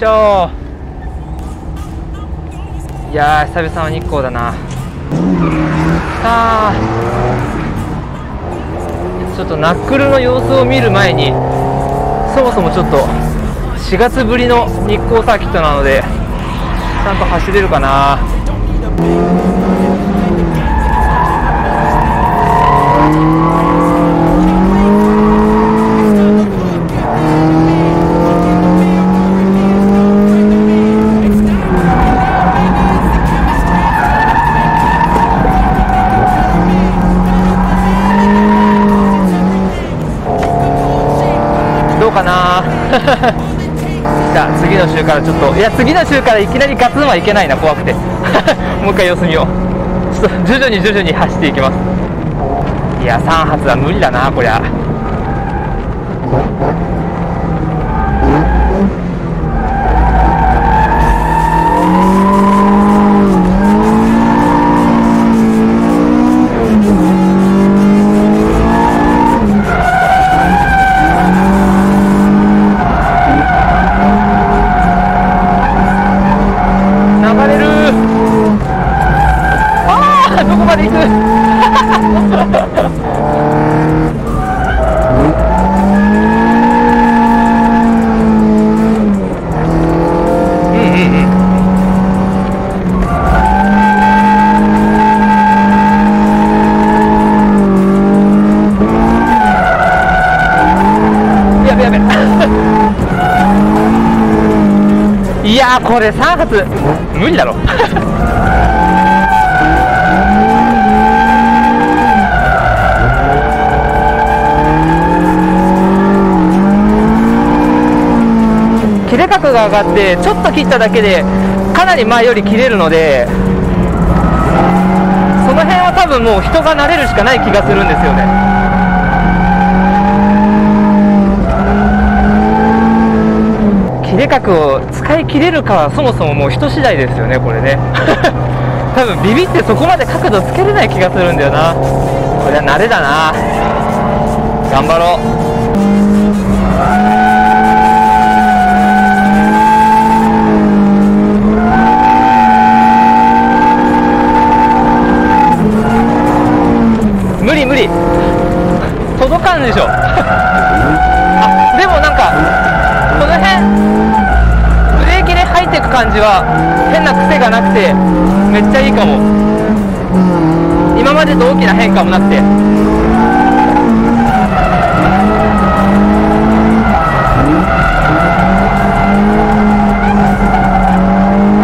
しょいやー久々の日光だな。さあちょっとナックルの様子を見る前にそもそもちょっと4月ぶりの日光サーキットなのでちゃんと走れるかな。からちょっといや次の週からいきなり勝つのはいけないな怖くて。もう一回様子見よう。ちょっと徐々に徐々に走っていきます。いや3発は無理だなこりゃ。これ3発無理だろ。切れ角が上がってちょっと切っただけでかなり前より切れるのでその辺は多分もう人が慣れるしかない気がするんですよね。切れ角を使い切れるかはそもそももう人次第ですよねこれね。多分ビビってそこまで角度つけれない気がするんだよな。これは慣れだな。頑張ろう。無理無理。届かんでしょ。あでもなんかいく感じは変な癖がなくてめっちゃいいかも。今までと大きな変化もなくて。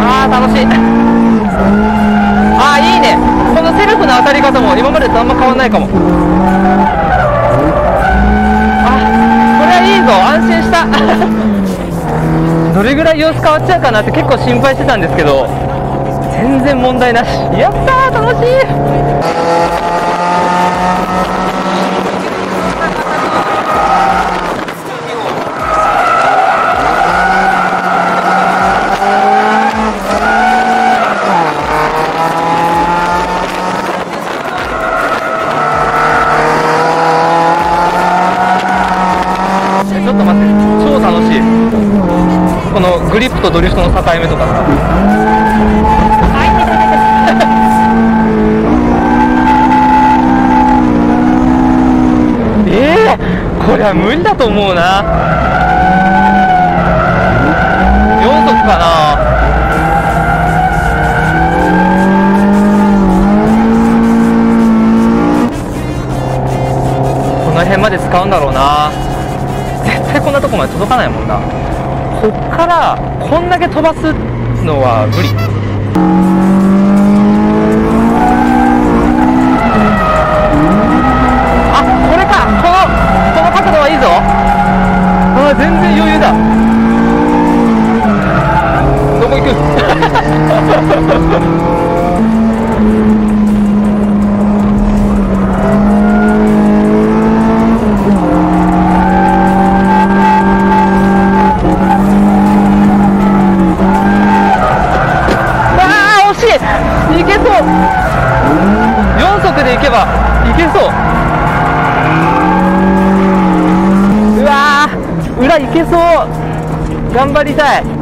あー楽しい。あーいいね。このセルフの当たり方も今までとあんま変わんないかも。あこれはいいぞ。安心した。れぐらい様子変わっちゃうかなって結構心配してたんですけど全然問題なし。やったー楽しい。辺まで使うんだろうな。絶対こんなとこまで届かないもんな。こっからこんだけ飛ばすのは無理。4足で行けば行けそう。うわー裏行けそう。頑張りたい。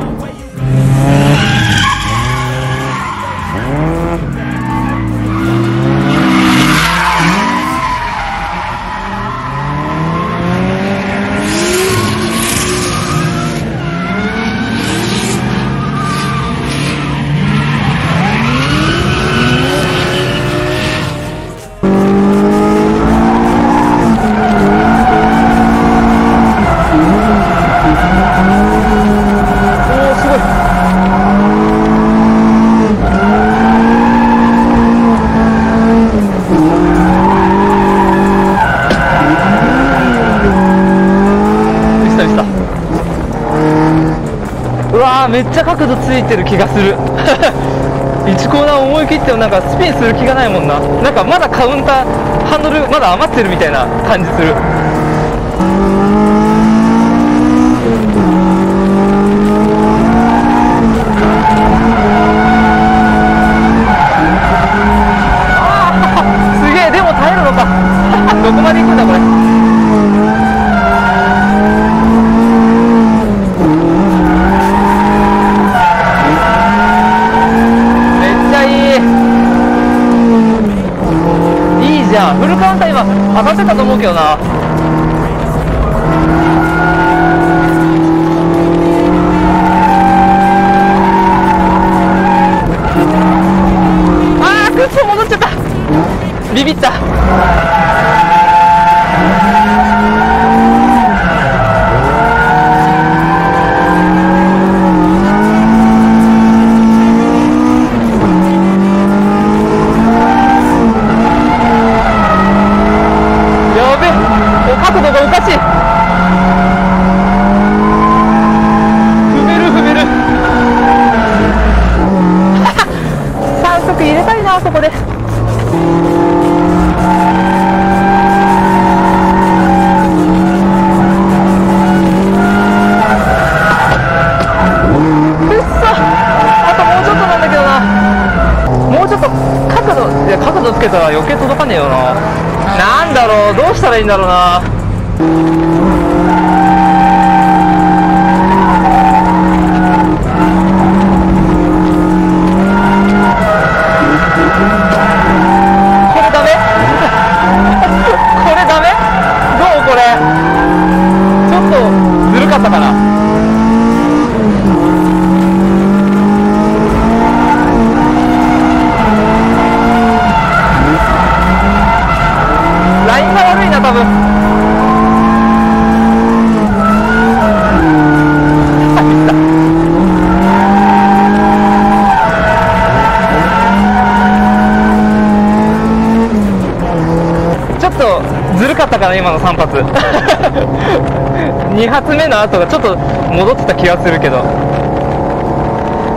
めっちゃ角度ついてる気がする。1コーナー思い切ってもなんかスピンする気がないもんな。なんかまだカウンターハンドルまだ余ってるみたいな感じする。あすげえでも耐えるのか。どこまで行くんだこれ。っらいいんだろうな。目の後がちょっと戻ってた気がするけど。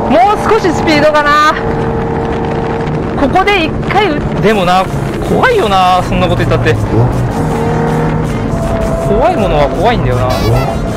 もう少しスピードかな。ここで1回でもな怖いよなそんなこと言ったって。怖いものは怖いんだよな。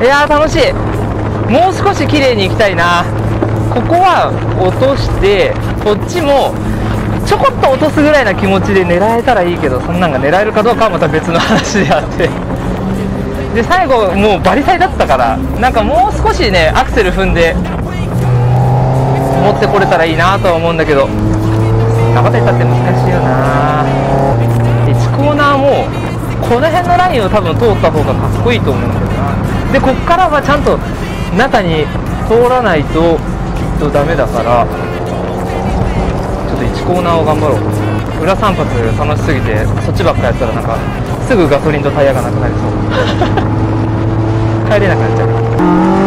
いやー楽しい。もう少し綺麗に行きたいな。ここは落としてこっちもちょこっと落とすぐらいな気持ちで狙えたらいいけどそんなんが狙えるかどうかはまた別の話であって。で最後もうバリサイだったからなんかもう少しねアクセル踏んで持ってこれたらいいなとは思うんだけど中田さんって難しいよな。1コーナーもこの辺のラインを多分通った方がかっこいいと思うんだでこっからはちゃんと中に通らないときっとダメだからちょっと1コーナーを頑張ろう。裏散髪楽しすぎてそっちばっかやったらなんかすぐガソリンとタイヤがなくなりそう。帰れなくなっちゃう。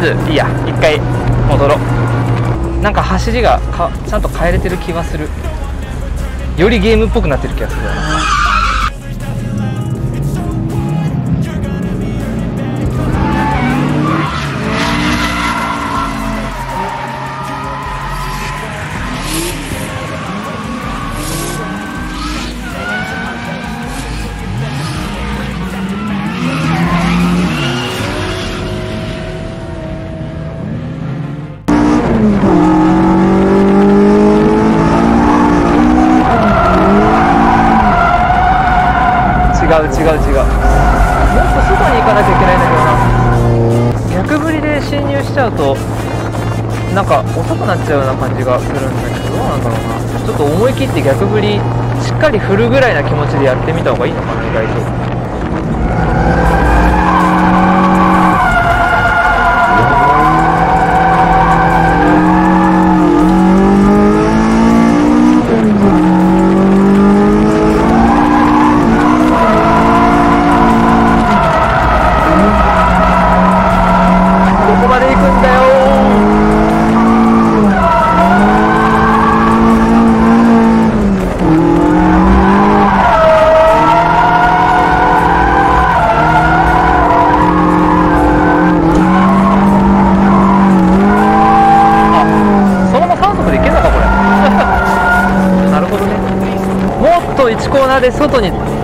ずいいや一回戻ろう。なんか走りがかちゃんと変えれてる気はする。よりゲームっぽくなってる気がする。よねう違う違う。もっと外に行かなきゃいけないんだけどな。逆振りで侵入しちゃうとなんか遅くなっちゃうような感じがするんだけどどうなんだろうな。ちょっと思い切って逆振りしっかり振るぐらいな気持ちでやってみた方がいいのかな意外と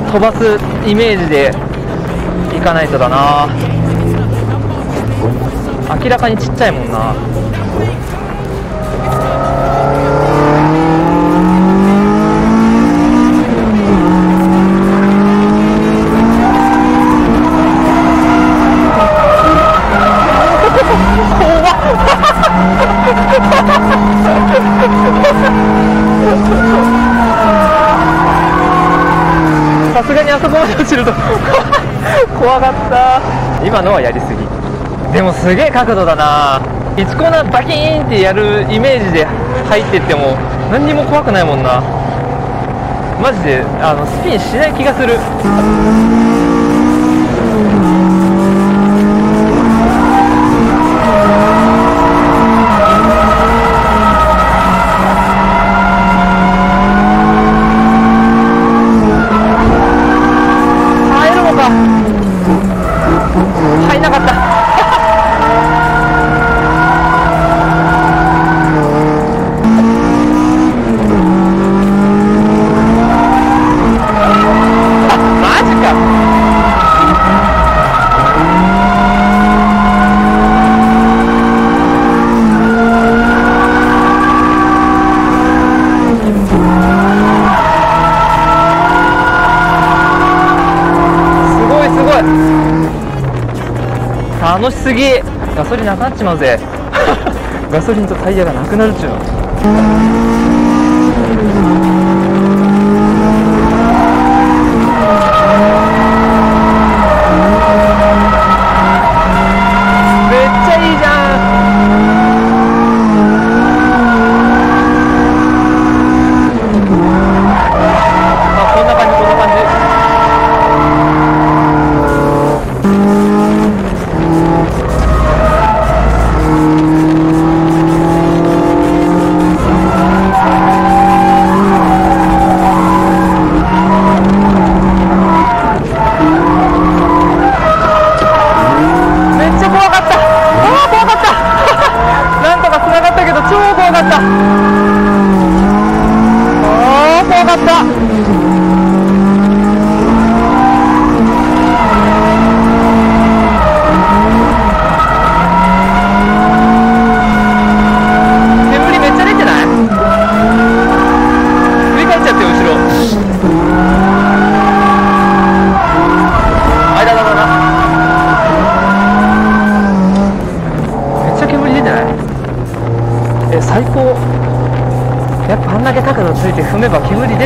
飛ばすイメージで行かないとだな。明らかにちっちゃいもんな。すがにあそこまで落ちると 怖かった。今のはやりすぎ。でもすげえ角度だな。1コーナーバキーンってやるイメージで入ってっても何にも怖くないもんな。マジであのスピンしない気がする。楽しすぎ。ガソリンなくなっちまうぜ。ガソリンとタイヤがなくなるっちゅうの。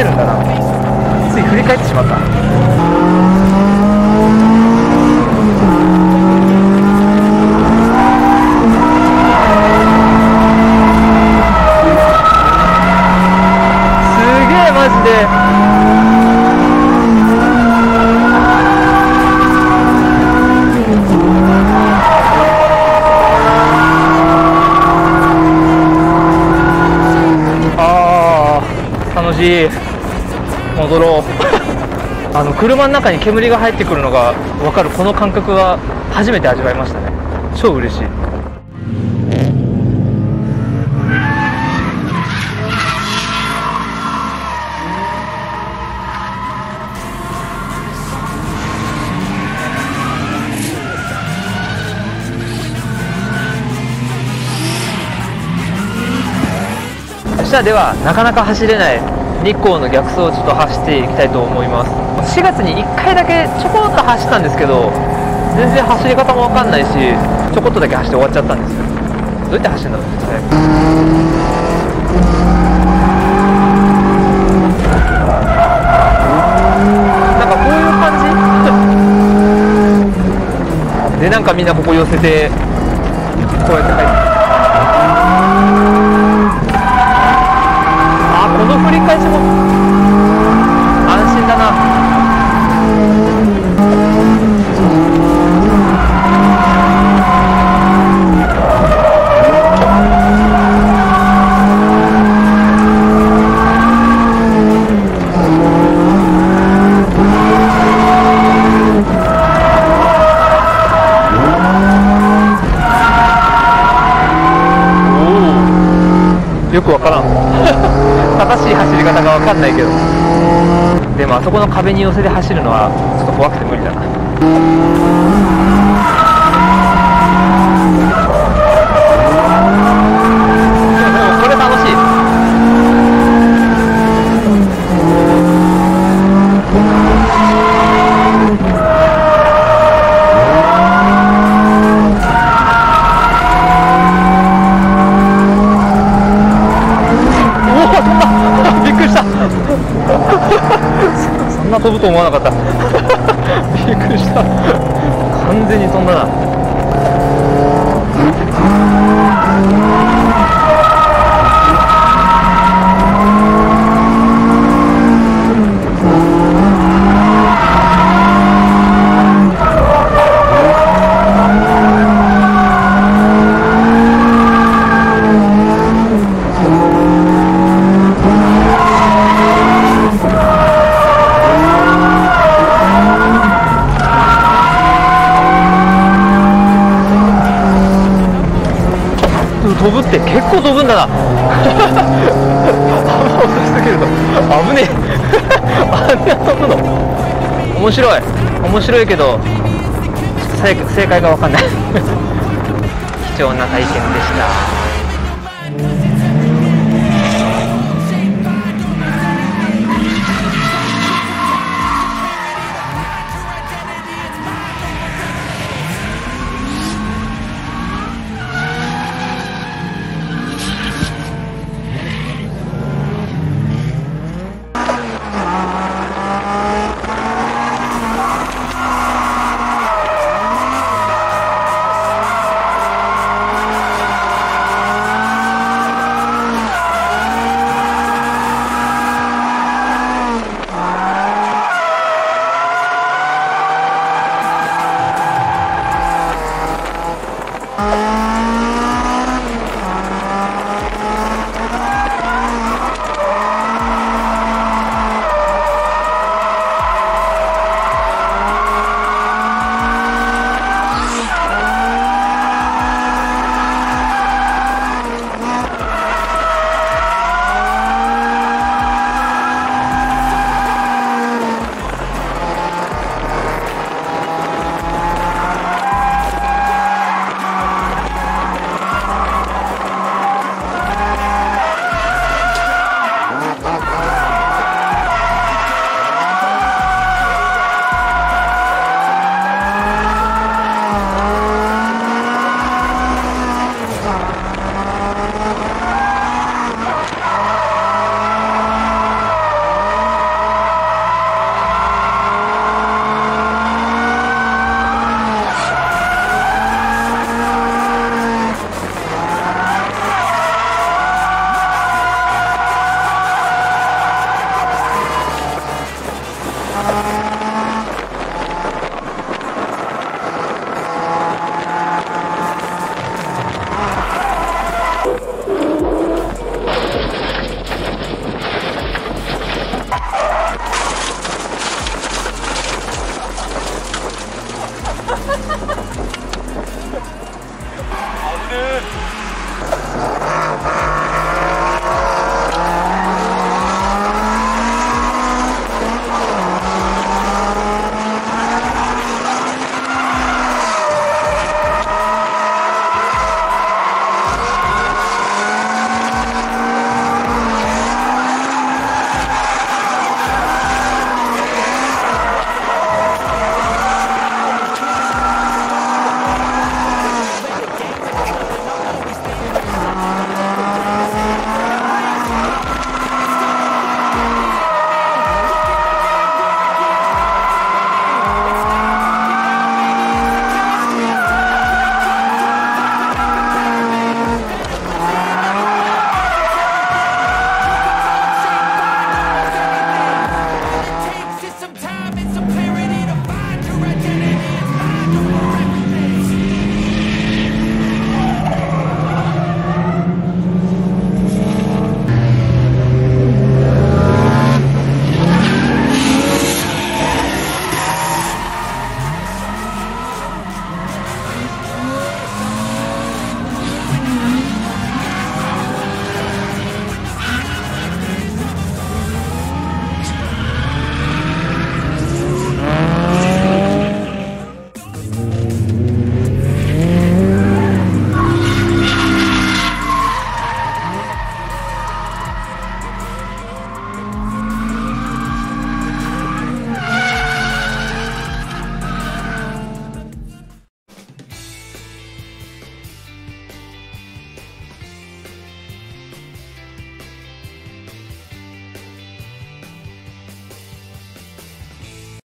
めるんだな。つい振り返ってしまった。すげえマジで。楽しい。戻ろうあの車の中に煙が入ってくるのが分かる。この感覚は初めて味わいましたね。超嬉しい。そしたらではなかなか走れない日光の逆走をちょっと走っていきたいと思います。4月に1回だけちょこっと走ったんですけど全然走り方も分かんないしちょこっとだけ走って終わっちゃったんですよ。どうやって走るんだろう普通なんかこういう感じ？でなんかみんなここ寄せてこうやって入って。この振り返しも。安心だな。よくわからん。かんないけど。でもあそこの壁に寄せて走るのはちょっと怖くて無理だなでもこれ楽しいおお飛んだびっくりしたそんな飛ぶと思わなかった。びっくりした。完全に飛んだな。結構飛ぶんだな。遅すぎると危ねえ。あんな飛ぶの？面白い。面白いけど正正解が分かんない。貴重な体験でした